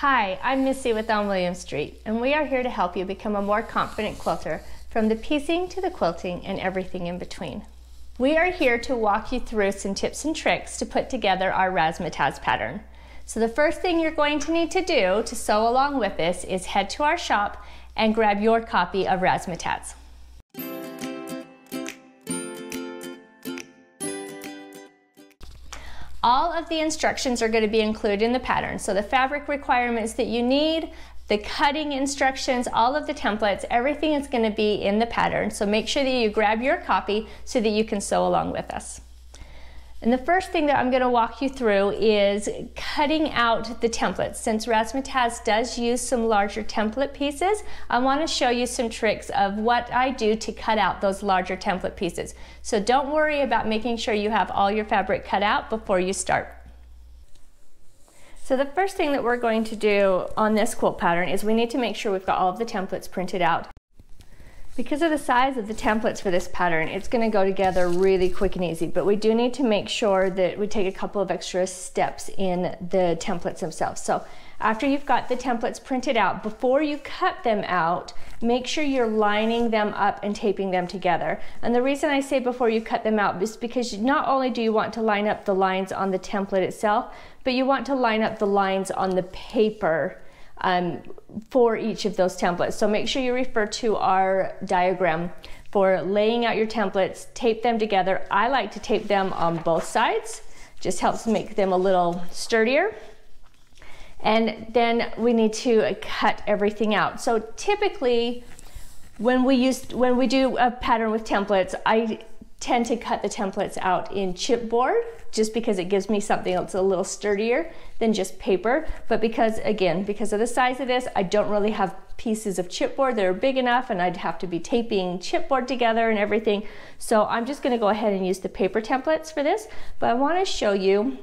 Hi, I'm Missy with On Williams Street, and we are here to help you become a more confident quilter from the piecing to the quilting and everything in between. We are here to walk you through some tips and tricks to put together our Razzmatazz pattern. So the first thing you're going to need to do to sew along with this is head to our shop and grab your copy of Razzmatazz. All of the instructions are going to be included in the pattern. So the fabric requirements that you need, the cutting instructions, all of the templates, everything is going to be in the pattern. So make sure that you grab your copy so that you can sew along with us. And the first thing that I'm going to walk you through is cutting out the templates. Since Razzmatazz does use some larger template pieces, I want to show you some tricks of what I do to cut out those larger template pieces. So don't worry about making sure you have all your fabric cut out before you start. So the first thing that we're going to do on this quilt pattern is we need to make sure we've got all of the templates printed out. Because of the size of the templates for this pattern, it's gonna go together really quick and easy, but we do need to make sure that we take a couple of extra steps in the templates themselves. So after you've got the templates printed out, before you cut them out, make sure you're lining them up and taping them together. And the reason I say before you cut them out is because not only do you want to line up the lines on the template itself, but you want to line up the lines on the paper um, for each of those templates. So make sure you refer to our diagram for laying out your templates, tape them together. I like to tape them on both sides, just helps make them a little sturdier. And then we need to cut everything out. So typically when we use when we do a pattern with templates, I tend to cut the templates out in chipboard just because it gives me something that's a little sturdier than just paper. But because, again, because of the size of this, I don't really have pieces of chipboard that are big enough and I'd have to be taping chipboard together and everything. So I'm just gonna go ahead and use the paper templates for this. But I wanna show you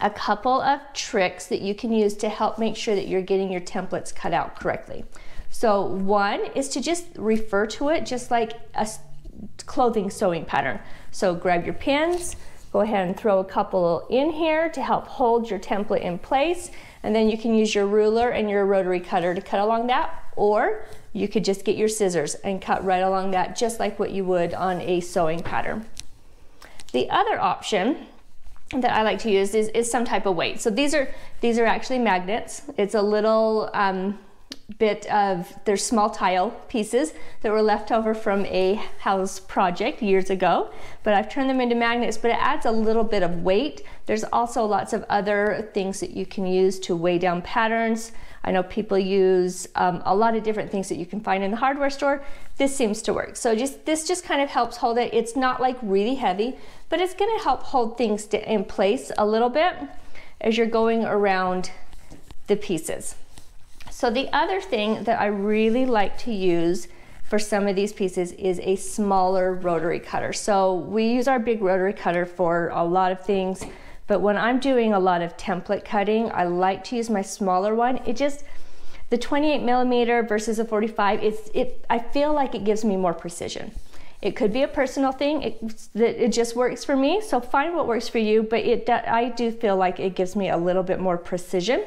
a couple of tricks that you can use to help make sure that you're getting your templates cut out correctly. So one is to just refer to it just like a clothing sewing pattern. So grab your pins, go ahead and throw a couple in here to help hold your template in place. And then you can use your ruler and your rotary cutter to cut along that. Or you could just get your scissors and cut right along that just like what you would on a sewing pattern. The other option that I like to use is, is some type of weight. So these are these are actually magnets. It's a little um, bit of there's small tile pieces that were left over from a house project years ago but I've turned them into magnets but it adds a little bit of weight. There's also lots of other things that you can use to weigh down patterns. I know people use um, a lot of different things that you can find in the hardware store. This seems to work. So just this just kind of helps hold it. It's not like really heavy but it's going to help hold things in place a little bit as you're going around the pieces so the other thing that I really like to use for some of these pieces is a smaller rotary cutter. So we use our big rotary cutter for a lot of things, but when I'm doing a lot of template cutting, I like to use my smaller one. It just, the 28 millimeter versus a 45, it's, it, I feel like it gives me more precision. It could be a personal thing, it, it just works for me, so find what works for you, but it, I do feel like it gives me a little bit more precision.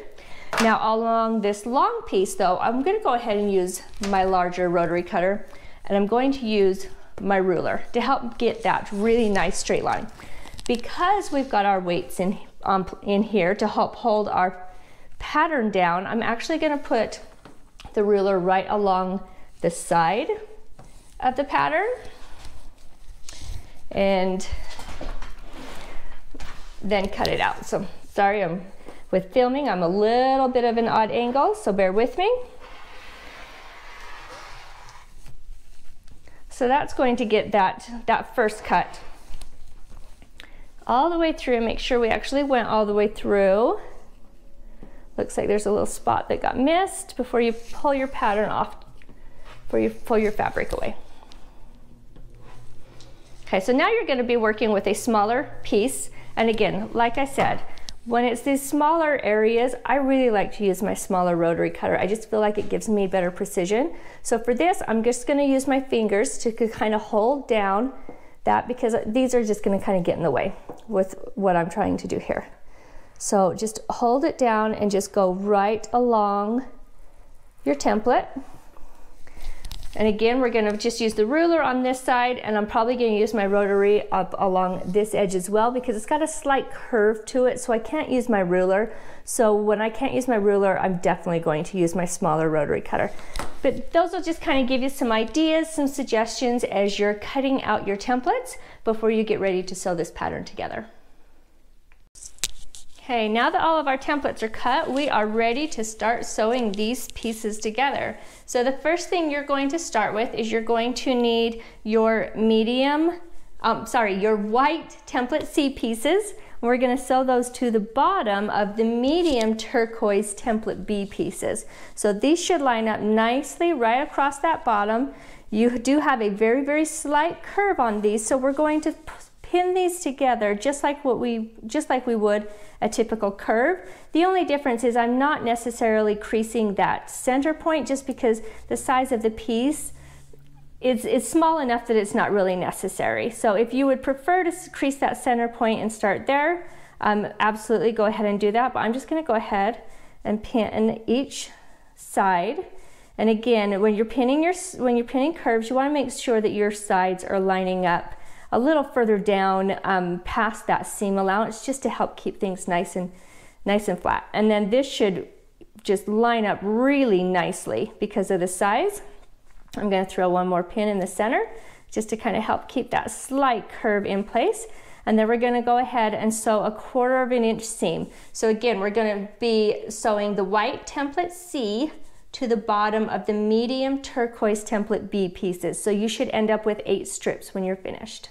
Now along this long piece though, I'm gonna go ahead and use my larger rotary cutter and I'm going to use my ruler to help get that really nice straight line. Because we've got our weights in, um, in here to help hold our pattern down, I'm actually gonna put the ruler right along the side of the pattern and then cut it out. So sorry, I'm with filming, I'm a little bit of an odd angle, so bear with me. So that's going to get that, that first cut all the way through. Make sure we actually went all the way through. Looks like there's a little spot that got missed before you pull your pattern off, before you pull your fabric away. Okay, so now you're gonna be working with a smaller piece. And again, like I said, when it's these smaller areas, I really like to use my smaller rotary cutter. I just feel like it gives me better precision. So for this, I'm just gonna use my fingers to kind of hold down that because these are just gonna kind of get in the way with what I'm trying to do here. So just hold it down and just go right along your template. And again, we're gonna just use the ruler on this side and I'm probably gonna use my rotary up along this edge as well because it's got a slight curve to it, so I can't use my ruler. So when I can't use my ruler, I'm definitely going to use my smaller rotary cutter. But those will just kind of give you some ideas, some suggestions as you're cutting out your templates before you get ready to sew this pattern together. Okay, now that all of our templates are cut, we are ready to start sewing these pieces together. So the first thing you're going to start with is you're going to need your medium, um, sorry, your white template C pieces. We're gonna sew those to the bottom of the medium turquoise template B pieces. So these should line up nicely right across that bottom. You do have a very, very slight curve on these, so we're going to pin these together just like what we just like we would a typical curve. The only difference is I'm not necessarily creasing that center point just because the size of the piece is, is small enough that it's not really necessary. So if you would prefer to crease that center point and start there, um, absolutely go ahead and do that. But I'm just gonna go ahead and pin each side. And again, when you're pinning your when you're pinning curves, you want to make sure that your sides are lining up a little further down um, past that seam allowance just to help keep things nice and nice and flat. And then this should just line up really nicely because of the size. I'm going to throw one more pin in the center just to kind of help keep that slight curve in place. And then we're going to go ahead and sew a quarter of an inch seam. So again, we're going to be sewing the white template C to the bottom of the medium turquoise template B pieces. So you should end up with eight strips when you're finished.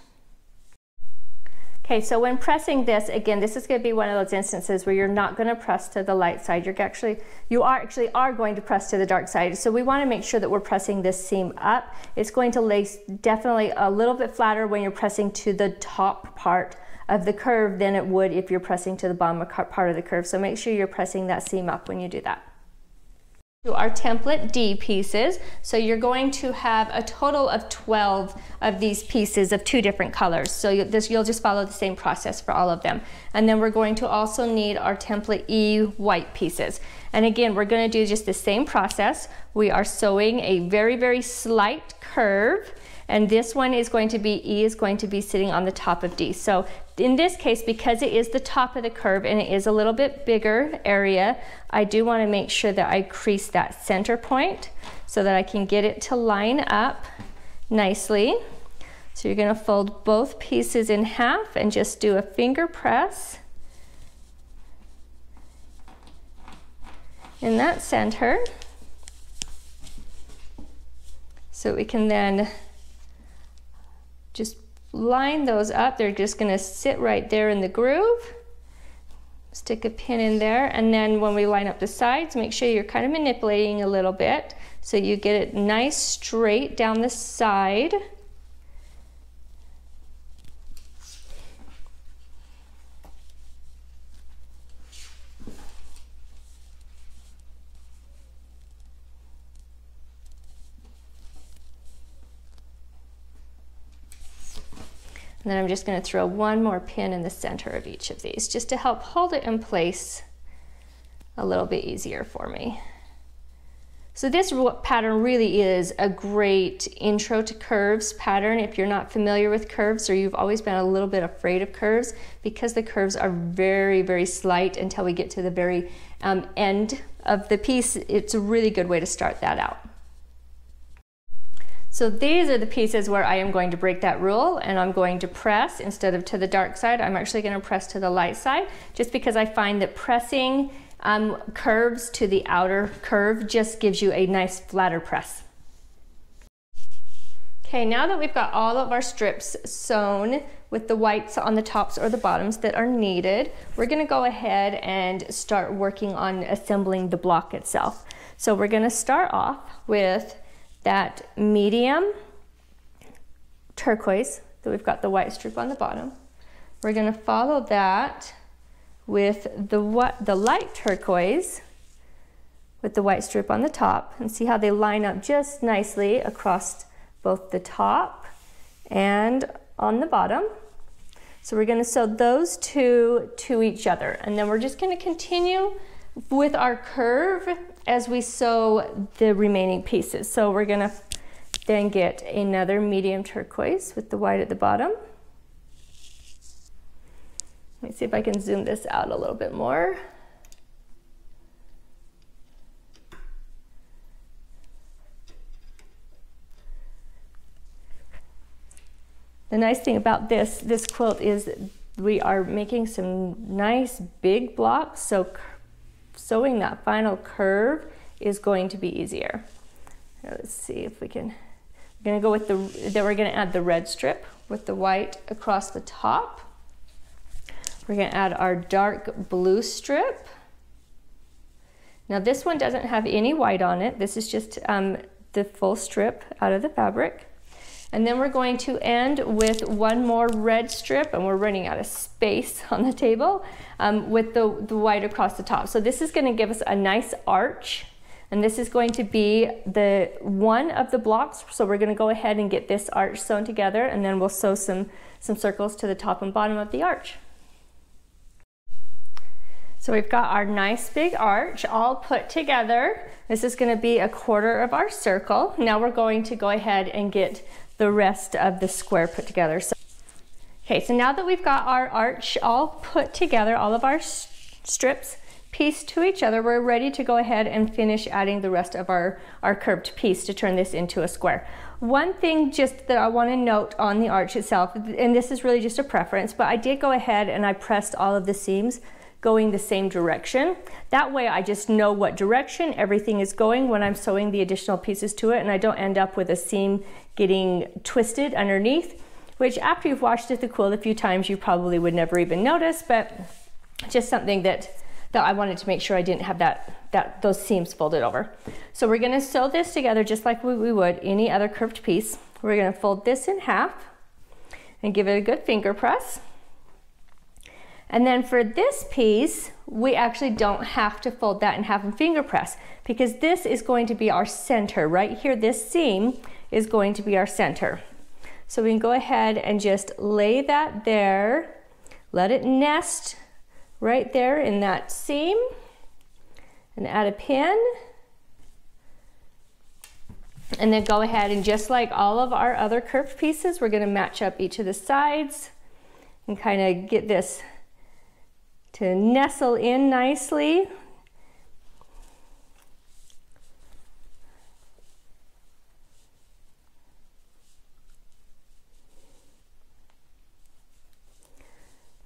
Okay, so when pressing this, again, this is gonna be one of those instances where you're not gonna press to the light side. You're actually, you are actually are going to press to the dark side. So we wanna make sure that we're pressing this seam up. It's going to lay definitely a little bit flatter when you're pressing to the top part of the curve than it would if you're pressing to the bottom part of the curve. So make sure you're pressing that seam up when you do that to our template D pieces. So you're going to have a total of 12 of these pieces of two different colors. So you, this, you'll just follow the same process for all of them. And then we're going to also need our template E white pieces. And again, we're gonna do just the same process. We are sewing a very, very slight curve and this one is going to be, E is going to be sitting on the top of D. So in this case, because it is the top of the curve and it is a little bit bigger area, I do wanna make sure that I crease that center point so that I can get it to line up nicely. So you're gonna fold both pieces in half and just do a finger press in that center. So we can then just line those up. They're just gonna sit right there in the groove. Stick a pin in there. And then when we line up the sides, make sure you're kind of manipulating a little bit so you get it nice straight down the side. And then I'm just gonna throw one more pin in the center of each of these just to help hold it in place a little bit easier for me. So this pattern really is a great intro to curves pattern if you're not familiar with curves or you've always been a little bit afraid of curves because the curves are very, very slight until we get to the very um, end of the piece. It's a really good way to start that out. So these are the pieces where I am going to break that rule and I'm going to press instead of to the dark side, I'm actually gonna press to the light side just because I find that pressing um, curves to the outer curve just gives you a nice flatter press. Okay, now that we've got all of our strips sewn with the whites on the tops or the bottoms that are needed, we're gonna go ahead and start working on assembling the block itself. So we're gonna start off with that medium turquoise that we've got the white strip on the bottom. We're gonna follow that with the, what, the light turquoise with the white strip on the top and see how they line up just nicely across both the top and on the bottom. So we're gonna sew those two to each other. And then we're just gonna continue with our curve as we sew the remaining pieces. So we're gonna then get another medium turquoise with the white at the bottom. Let me see if I can zoom this out a little bit more. The nice thing about this, this quilt is we are making some nice big blocks, so sewing that final curve is going to be easier. Let's see if we can, we're gonna go with the, then we're gonna add the red strip with the white across the top. We're gonna add our dark blue strip. Now this one doesn't have any white on it. This is just um, the full strip out of the fabric. And then we're going to end with one more red strip and we're running out of space on the table um, with the, the white across the top. So this is gonna give us a nice arch and this is going to be the one of the blocks. So we're gonna go ahead and get this arch sewn together and then we'll sew some, some circles to the top and bottom of the arch. So we've got our nice big arch all put together. This is gonna be a quarter of our circle. Now we're going to go ahead and get the rest of the square put together. So, okay, so now that we've got our arch all put together, all of our strips pieced to each other, we're ready to go ahead and finish adding the rest of our, our curved piece to turn this into a square. One thing just that I want to note on the arch itself, and this is really just a preference, but I did go ahead and I pressed all of the seams going the same direction. That way I just know what direction everything is going when I'm sewing the additional pieces to it and I don't end up with a seam getting twisted underneath, which after you've washed it the quilt a few times you probably would never even notice, but just something that, that I wanted to make sure I didn't have that, that those seams folded over. So we're gonna sew this together just like we, we would any other curved piece. We're gonna fold this in half and give it a good finger press. And then for this piece, we actually don't have to fold that and have a finger press because this is going to be our center. Right here, this seam is going to be our center. So we can go ahead and just lay that there, let it nest right there in that seam and add a pin. And then go ahead and just like all of our other curved pieces, we're gonna match up each of the sides and kind of get this to nestle in nicely.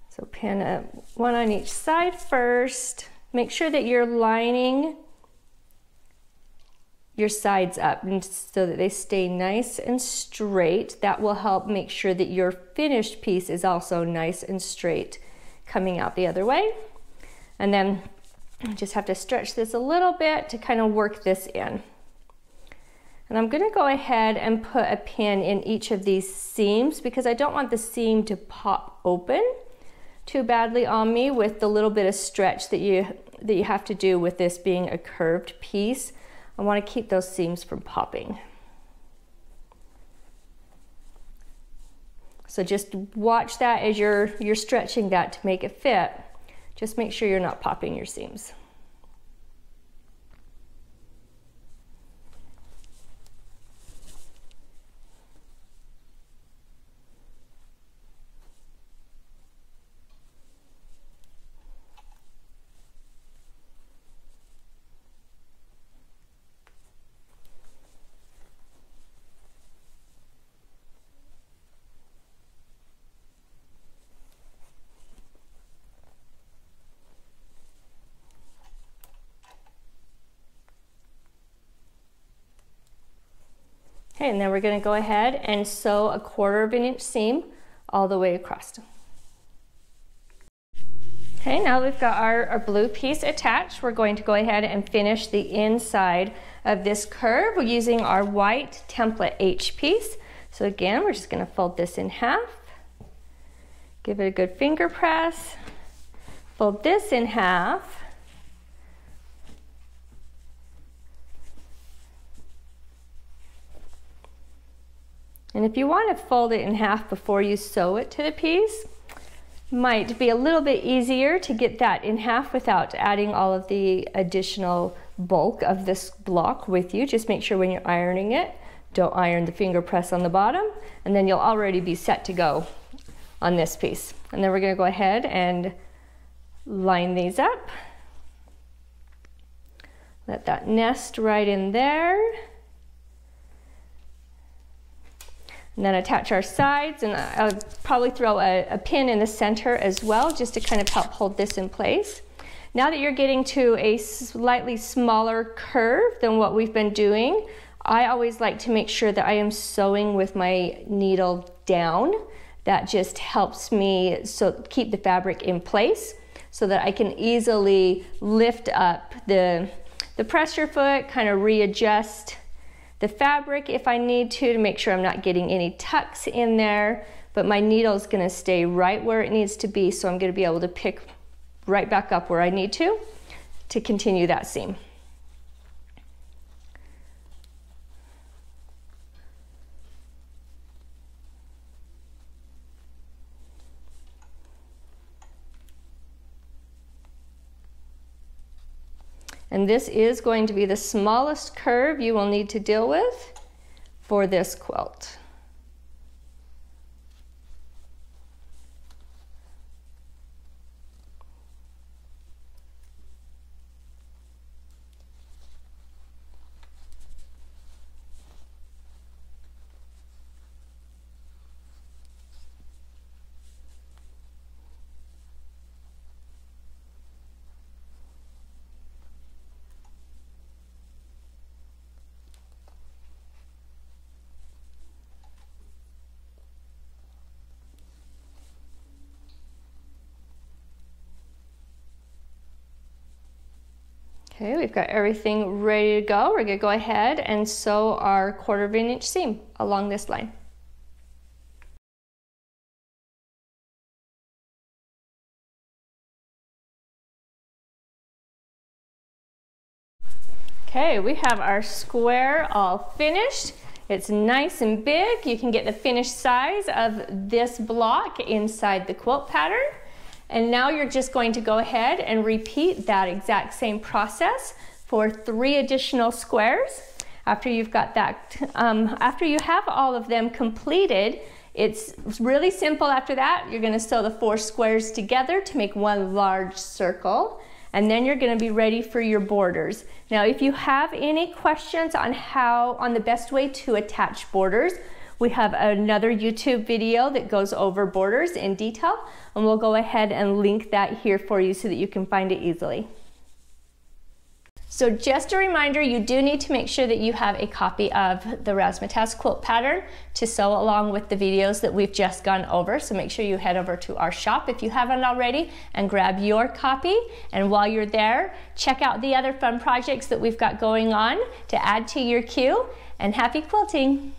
So pin up one on each side first. Make sure that you're lining your sides up so that they stay nice and straight. That will help make sure that your finished piece is also nice and straight coming out the other way. And then I just have to stretch this a little bit to kind of work this in. And I'm gonna go ahead and put a pin in each of these seams because I don't want the seam to pop open too badly on me with the little bit of stretch that you, that you have to do with this being a curved piece. I wanna keep those seams from popping. So just watch that as you're, you're stretching that to make it fit. Just make sure you're not popping your seams. Okay, and then we're gonna go ahead and sew a quarter of an inch seam all the way across. Okay, now we've got our, our, blue piece attached. We're going to go ahead and finish the inside of this curve using our white template H piece. So again, we're just gonna fold this in half, give it a good finger press, fold this in half, And if you want to fold it in half before you sew it to the piece, might be a little bit easier to get that in half without adding all of the additional bulk of this block with you. Just make sure when you're ironing it, don't iron the finger press on the bottom, and then you'll already be set to go on this piece. And then we're gonna go ahead and line these up. Let that nest right in there. And then attach our sides and I'll probably throw a, a, pin in the center as well just to kind of help hold this in place. Now that you're getting to a slightly smaller curve than what we've been doing, I always like to make sure that I am sewing with my needle down. That just helps me so keep the fabric in place so that I can easily lift up the, the pressure foot, kind of readjust the fabric if I need to to make sure I'm not getting any tucks in there, but my needle is gonna stay right where it needs to be so I'm gonna be able to pick right back up where I need to to continue that seam. And this is going to be the smallest curve you will need to deal with for this quilt. Okay, we've got everything ready to go. We're gonna go ahead and sew our quarter of an inch seam along this line. Okay, we have our square all finished. It's nice and big. You can get the finished size of this block inside the quilt pattern. And now you're just going to go ahead and repeat that exact same process for three additional squares. After you've got that, um, after you have all of them completed, it's really simple after that. You're gonna sew the four squares together to make one large circle and then you're gonna be ready for your borders. Now, if you have any questions on how, on the best way to attach borders, we have another YouTube video that goes over borders in detail, and we'll go ahead and link that here for you so that you can find it easily. So just a reminder, you do need to make sure that you have a copy of the Razzmatazz quilt pattern to sew along with the videos that we've just gone over. So make sure you head over to our shop if you haven't already and grab your copy. And while you're there, check out the other fun projects that we've got going on to add to your queue and happy quilting.